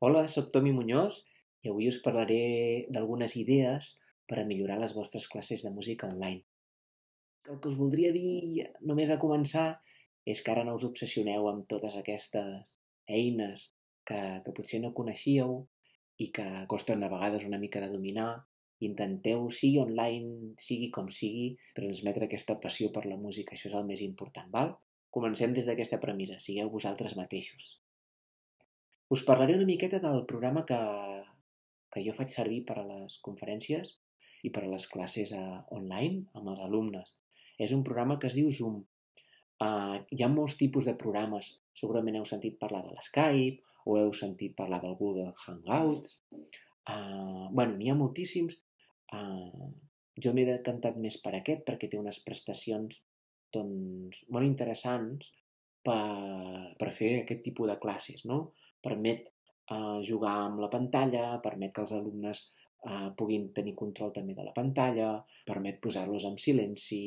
Hola, soc Tomi Muñoz i avui us parlaré d'algunes idees per a millorar les vostres classes de música online. El que us voldria dir només de començar és que ara no us obsessioneu amb totes aquestes eines que, que potser no coneixíeu i que costen a vegades una mica de dominar. Intenteu, sigui online, sigui com sigui, transmetre aquesta passió per la música. Això és el més important, val? Comencem des d'aquesta premissa. Sigueu vosaltres mateixos. Us parlaré una miqueta del programa que, que jo faig servir per a les conferències i per a les classes uh, online amb els alumnes. És un programa que es diu Zoom. Uh, hi ha molts tipus de programes. Segurament heu sentit parlar de l'Skype o heu sentit parlar del Google Hangouts. Uh, bueno, n'hi ha moltíssims. Uh, jo m'he decantat més per aquest perquè té unes prestacions doncs, molt interessants per, per fer aquest tipus de classes, no? Permet uh, jugar amb la pantalla, permet que els alumnes uh, puguin tenir control també de la pantalla, permet posar-los en silenci,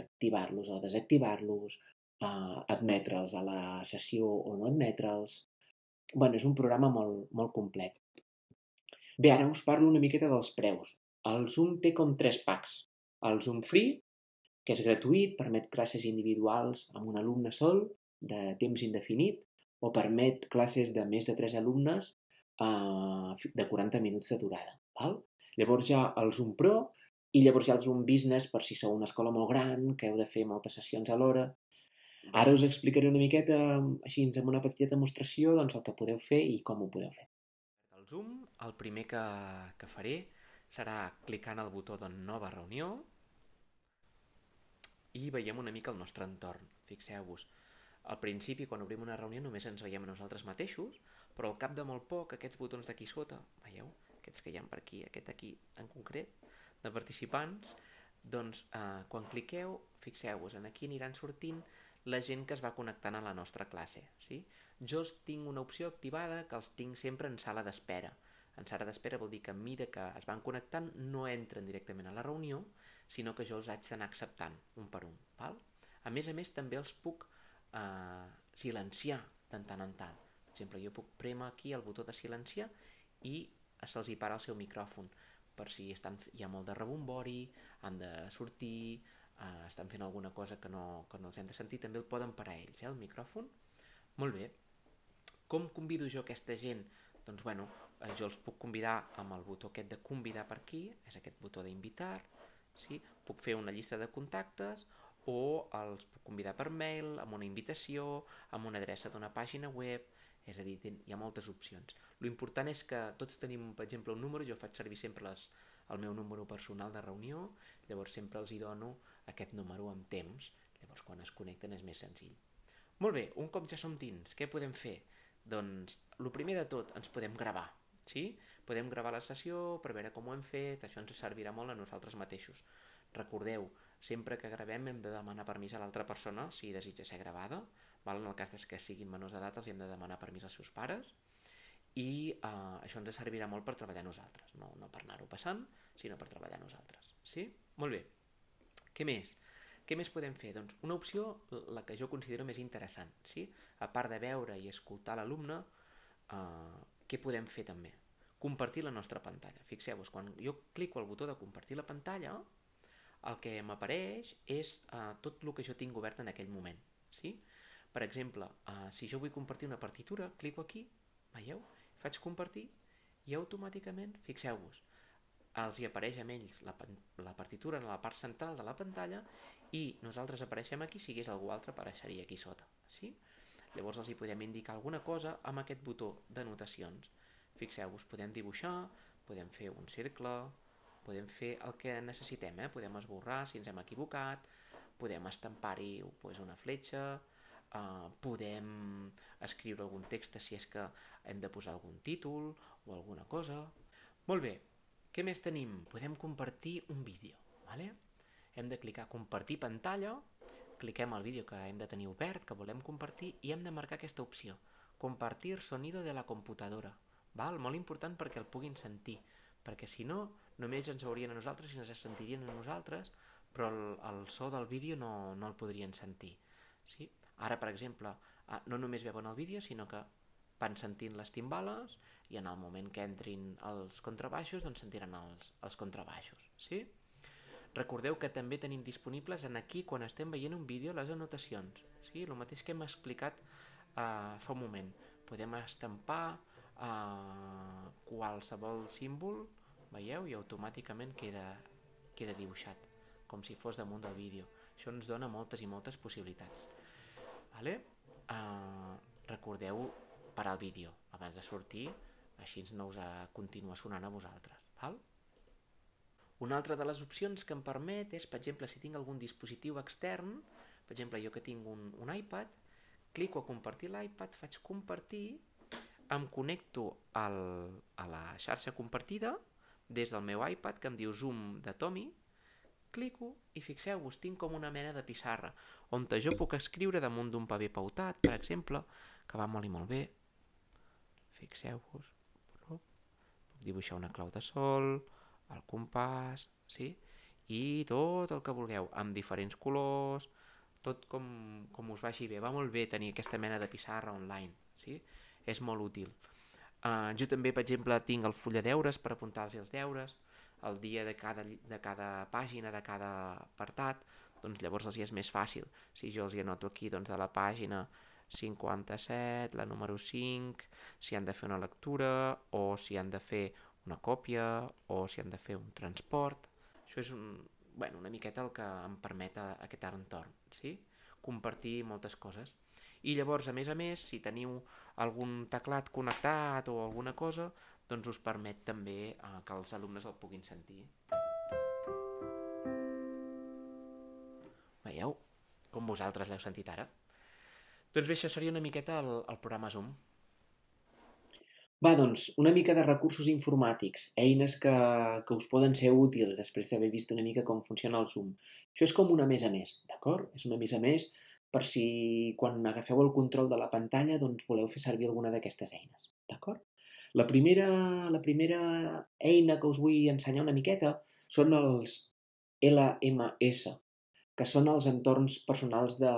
activar-los o desactivar-los, uh, admetre'ls a la sessió o no admetre'ls. bueno, és un programa molt, molt complet. Bé, ara us parlo una miqueta dels preus. El Zoom té com tres packs. El Zoom Free, que és gratuït, permet classes individuals amb un alumne sol, de temps indefinit, o permet classes de més de 3 alumnes eh, de 40 minuts de durada. Val? Llavors ha el Zoom Pro i llavors ha el Zoom Business per si sou una escola molt gran, que heu de fer moltes sessions alhora. Ara us explicaré una miqueta, així amb una petita demostració, doncs el que podeu fer i com ho podeu fer. El Zoom, el primer que, que faré serà clicant el botó de nova reunió i veiem una mica el nostre entorn. Fixeu-vos, al principi, quan obrim una reunió, només ens veiem nosaltres mateixos, però al cap de molt poc, aquests botons d'aquí sota, veieu? Aquests que hi ha per aquí, aquest aquí en concret, de participants, doncs eh, quan cliqueu, fixeu-vos, en aquí aniran sortint la gent que es va connectant a la nostra classe. Sí? Jo tinc una opció activada que els tinc sempre en sala d'espera. En sala d'espera vol dir que a mesura que es van connectant no entren directament a la reunió, sinó que jo els haig d'anar acceptant un per un. Val? A més a més, també els puc eh, silenciar de tant en tant. Per exemple, jo puc premer aquí el botó de silenciar i se'ls hi para el seu micròfon per si estan, hi ha molt de rebombori, han de sortir, eh, estan fent alguna cosa que no, que no els hem de sentir, també el poden parar ells, eh, el micròfon. Molt bé. Com convido jo aquesta gent? Doncs bueno, eh, jo els puc convidar amb el botó aquest de convidar per aquí, és aquest botó d'invitar, sí? puc fer una llista de contactes o els puc convidar per mail, amb una invitació, amb una adreça d'una pàgina web, és a dir, hi ha moltes opcions. Lo important és que tots tenim, per exemple, un número, jo faig servir sempre les, el meu número personal de reunió, llavors sempre els hi dono aquest número amb temps, llavors quan es connecten és més senzill. Molt bé, un cop ja som dins, què podem fer? Doncs, el primer de tot, ens podem gravar, sí? Podem gravar la sessió per veure com ho hem fet, això ens servirà molt a nosaltres mateixos. Recordeu, sempre que gravem hem de demanar permís a l'altra persona si desitja ser gravada, val? en el cas que siguin menors d'edat els hem de demanar permís als seus pares, i eh, això ens servirà molt per treballar nosaltres, no, no per anar-ho passant, sinó per treballar nosaltres. Sí? Molt bé. Què més? Què més podem fer? Doncs una opció, la que jo considero més interessant, sí? a part de veure i escoltar l'alumne, eh, què podem fer també? Compartir la nostra pantalla. Fixeu-vos, quan jo clico el botó de compartir la pantalla, el que m'apareix és eh, tot el que jo tinc obert en aquell moment. Sí? Per exemple, eh, si jo vull compartir una partitura, clico aquí, veieu? Faig compartir i automàticament, fixeu-vos, els hi apareix a ells la, la partitura en la part central de la pantalla i nosaltres apareixem aquí, si hagués algú altre apareixeria aquí sota. Sí? Llavors els hi podem indicar alguna cosa amb aquest botó d'anotacions. Fixeu-vos, podem dibuixar, podem fer un cercle, podem fer el que necessitem, eh? podem esborrar si ens hem equivocat, podem estampar-hi pues, una fletxa, eh, podem escriure algun text si és que hem de posar algun títol o alguna cosa. Molt bé, què més tenim? Podem compartir un vídeo, ¿vale? Hem de clicar compartir pantalla, cliquem al vídeo que hem de tenir obert, que volem compartir, i hem de marcar aquesta opció, compartir sonido de la computadora. Val? Molt important perquè el puguin sentir, perquè si no, només ens veurien a nosaltres i ens sentirien a nosaltres, però el, el so del vídeo no, no el podrien sentir. Sí? Ara, per exemple, no només veuen el vídeo, sinó que van sentint les timbales i en el moment que entrin els contrabaixos doncs sentiran els, els contrabaixos. Sí? Recordeu que també tenim disponibles en aquí, quan estem veient un vídeo, les anotacions. Sí? El mateix que hem explicat uh, fa un moment. Podem estampar uh, qualsevol símbol, veieu? I automàticament queda, queda dibuixat, com si fos damunt del vídeo. Això ens dona moltes i moltes possibilitats. Vale? Uh, recordeu parar el vídeo abans de sortir, així no us continua sonant a vosaltres. Val? Una altra de les opcions que em permet és, per exemple, si tinc algun dispositiu extern, per exemple, jo que tinc un, un iPad, clico a compartir l'iPad, faig compartir, em connecto al, a la xarxa compartida des del meu iPad que em diu Zoom de Tommy, clico i fixeu-vos, tinc com una mena de pissarra on jo puc escriure damunt d'un paper pautat, per exemple, que va molt i molt bé. Fixeu-vos, puc dibuixar una clau de sol, el compàs, sí? i tot el que vulgueu, amb diferents colors, tot com, com us vagi bé. Va molt bé tenir aquesta mena de pissarra online, sí? és molt útil. Uh, jo també, per exemple, tinc el full de deures per apuntar-los els deures, el dia de cada, de cada pàgina, de cada apartat, doncs llavors els hi és més fàcil. Si jo els hi anoto aquí doncs, de la pàgina 57, la número 5, si han de fer una lectura o si han de fer una còpia o si han de fer un transport. Això és un, bueno, una miqueta el que em permet aquest entorn, sí? compartir moltes coses. I llavors, a més a més, si teniu algun teclat connectat o alguna cosa, doncs us permet també eh, que els alumnes el puguin sentir. Veieu? Com vosaltres l'heu sentit ara? Doncs bé, això seria una miqueta el, el programa Zoom. Va, doncs, una mica de recursos informàtics, eines que, que us poden ser útils després d'haver vist una mica com funciona el Zoom. Això és com una més a més, d'acord? És una més a més per si quan agafeu el control de la pantalla doncs voleu fer servir alguna d'aquestes eines, d'acord? La primera, la primera eina que us vull ensenyar una miqueta són els LMS, que són els entorns personals de,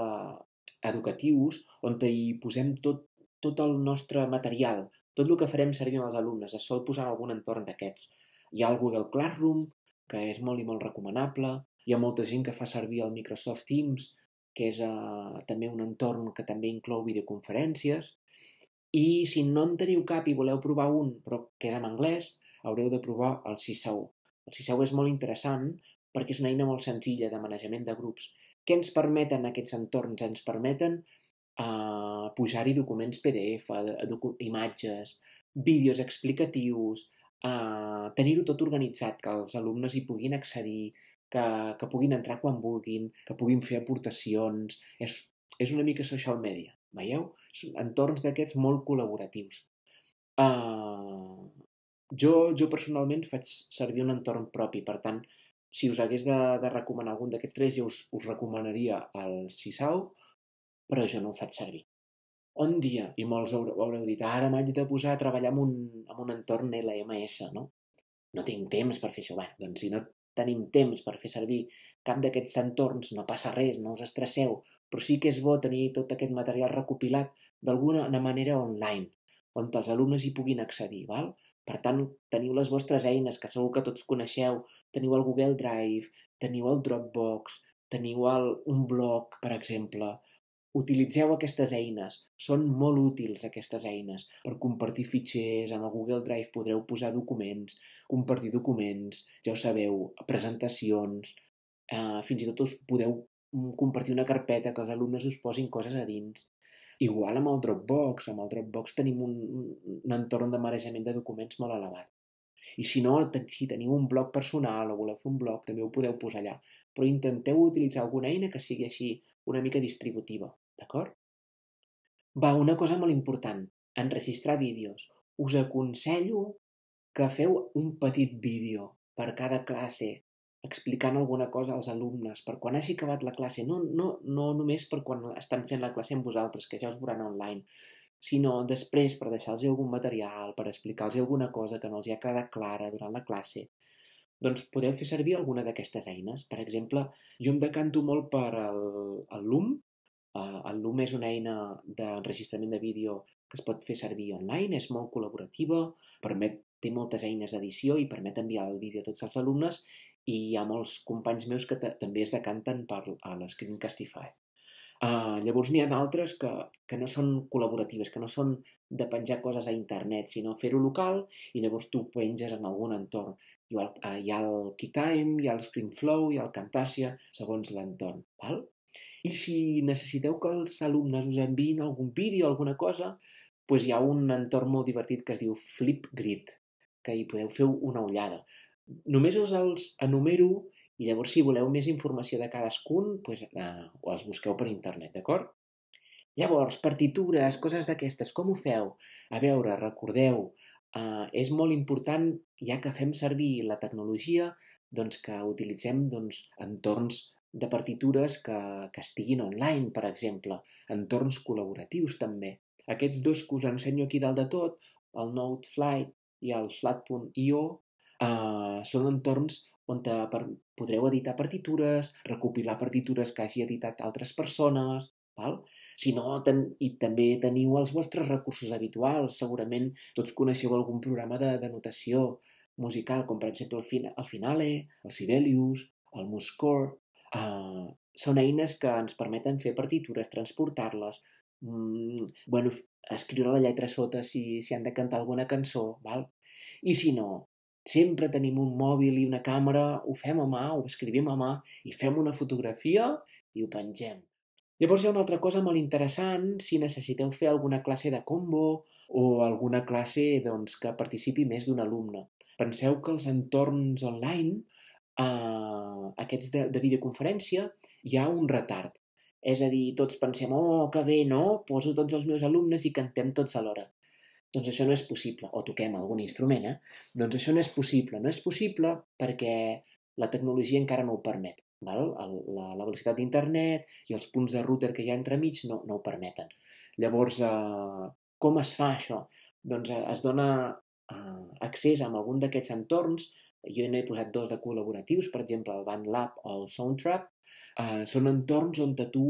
educatius on hi posem tot, tot el nostre material, tot el que farem servir amb els alumnes, es sol posar en algun entorn d'aquests. Hi ha el Google Classroom, que és molt i molt recomanable, hi ha molta gent que fa servir el Microsoft Teams, que és uh, també un entorn que també inclou videoconferències, i si no en teniu cap i voleu provar un, però que és en anglès, haureu de provar el Sisau. El Sisau és molt interessant perquè és una eina molt senzilla de manejament de grups. Què ens permeten aquests entorns? Ens permeten uh, pujar-hi documents PDF, docu imatges, vídeos explicatius, uh, tenir-ho tot organitzat, que els alumnes hi puguin accedir, que, que puguin entrar quan vulguin, que puguin fer aportacions. És, és una mica social media, veieu? Són entorns d'aquests molt col·laboratius. Uh, jo, jo personalment faig servir un entorn propi, per tant, si us hagués de, de recomanar algun d'aquests tres, jo us, us recomanaria el Sisau, però jo no el faig servir. Un dia, i molts haureu, haureu dit, ara m'haig de posar a treballar en un, en un entorn LMS, no? No tinc temps per fer això. Bé, doncs si no tenim temps per fer servir cap d'aquests entorns, no passa res, no us estresseu, però sí que és bo tenir tot aquest material recopilat d'alguna manera online, on els alumnes hi puguin accedir. Val? Per tant, teniu les vostres eines, que segur que tots coneixeu, teniu el Google Drive, teniu el Dropbox, teniu el, un blog, per exemple, Utilitzeu aquestes eines, són molt útils aquestes eines per compartir fitxers, en el Google Drive podreu posar documents, compartir documents, ja ho sabeu, presentacions, eh, fins i tot us podeu mm, compartir una carpeta que els alumnes us posin coses a dins. Igual amb el Dropbox, amb el Dropbox tenim un, un entorn de marejament de documents molt elevat. I si no, si teniu un blog personal o voleu fer un blog, també ho podeu posar allà. Però intenteu utilitzar alguna eina que sigui així una mica distributiva. D'acord? Va, una cosa molt important, enregistrar vídeos. Us aconsello que feu un petit vídeo per cada classe explicant alguna cosa als alumnes, per quan hagi acabat la classe, no, no, no només per quan estan fent la classe amb vosaltres, que ja us veuran online, sinó després per deixar-los algun material, per explicar-los alguna cosa que no els hi ha quedat clara durant la classe, doncs podeu fer servir alguna d'aquestes eines. Per exemple, jo em decanto molt per el, el Loom, Uh, el Loom és una eina d'enregistrament de vídeo que es pot fer servir online, és molt col·laborativa, permet, té moltes eines d'edició i permet enviar el vídeo a tots els alumnes i hi ha molts companys meus que també es decanten per l'Screencastify. Uh, llavors n'hi ha d'altres que, que no són col·laboratives, que no són de penjar coses a internet, sinó fer-ho local i llavors tu penges en algun entorn. Hi ha, el, uh, hi ha el QuickTime, hi ha el ScreenFlow, hi ha el Camtasia, segons l'entorn. Val? I si necessiteu que els alumnes us enviïn algun vídeo o alguna cosa, doncs hi ha un entorn molt divertit que es diu Flipgrid, que hi podeu fer una ullada. Només us els enumero i llavors, si voleu més informació de cadascun, doncs, eh, els busqueu per internet, d'acord? Llavors, partitures, coses d'aquestes, com ho feu? A veure, recordeu, eh, és molt important, ja que fem servir la tecnologia, doncs que utilitzem doncs, entorns de partitures que, que estiguin online, per exemple, entorns col·laboratius també. Aquests dos que us ensenyo aquí dalt de tot, el Notefly i el Flat.io, eh, són entorns on te, per, podreu editar partitures, recopilar partitures que hagi editat altres persones, val? Si no, ten, i també teniu els vostres recursos habituals. Segurament tots coneixeu algun programa de, de notació musical, com per exemple el, fin, el Finale, el Sibelius, el Muscore. Uh, són eines que ens permeten fer partitures, transportar-les, mm, bueno, escriure la lletra sota si, si han de cantar alguna cançó, val? I si no, sempre tenim un mòbil i una càmera, ho fem a mà, ho escrivim a mà i fem una fotografia i ho pengem. Llavors hi ha una altra cosa molt interessant si necessiteu fer alguna classe de combo o alguna classe doncs, que participi més d'un alumne. Penseu que els entorns online, eh, aquests de, de videoconferència, hi ha un retard. És a dir, tots pensem, oh, que bé, no? Poso tots els meus alumnes i cantem tots alhora. Doncs això no és possible. O toquem algun instrument, eh? Doncs això no és possible. No és possible perquè la tecnologia encara no ho permet. Val? La, la velocitat d'internet i els punts de router que hi ha entremig no, no ho permeten. Llavors, eh, com es fa això? Doncs eh, es dona eh, accés a algun d'aquests entorns. Jo n'he posat dos de col·laboratius, per exemple, el BandLab o el Soundtrap, Uh, són entorns on tu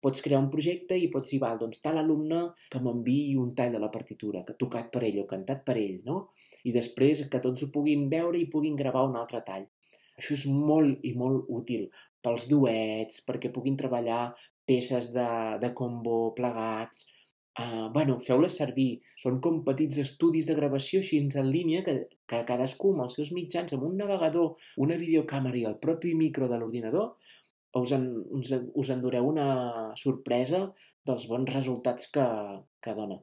pots crear un projecte i pots dir, val, doncs tal alumne que m'enviï un tall de la partitura, que tocat per ell o cantat per ell, no? I després que tots ho puguin veure i puguin gravar un altre tall. Això és molt i molt útil pels duets, perquè puguin treballar peces de, de combo plegats. Uh, bueno, feu-les servir. Són com petits estudis de gravació així en línia que, que cadascú amb els seus mitjans, amb un navegador, una videocàmera i el propi micro de l'ordinador, us, en, us, us endureu una sorpresa dels bons resultats que, que dona.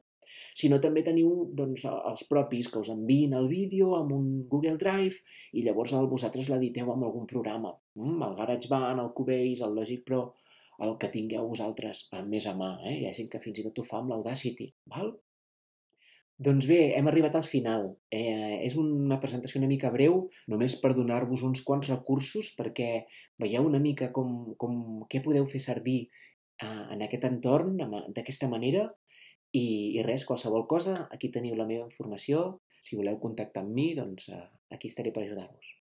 Si no, també teniu doncs, els propis que us enviïn el vídeo amb un Google Drive i llavors el, vosaltres l'editeu amb algun programa. Mm, el GarageBand, el Cubase, el Logic Pro, el que tingueu vosaltres més a mà. Eh? Hi ha gent que fins i tot ho fa amb l'Audacity. Val? Doncs bé, hem arribat al final. Eh, és una presentació una mica breu, només per donar-vos uns quants recursos perquè veieu una mica com, com què podeu fer servir eh, en aquest entorn d'aquesta manera i, i res, qualsevol cosa, aquí teniu la meva informació. Si voleu contactar amb mi, doncs eh, aquí estaré per ajudar-vos.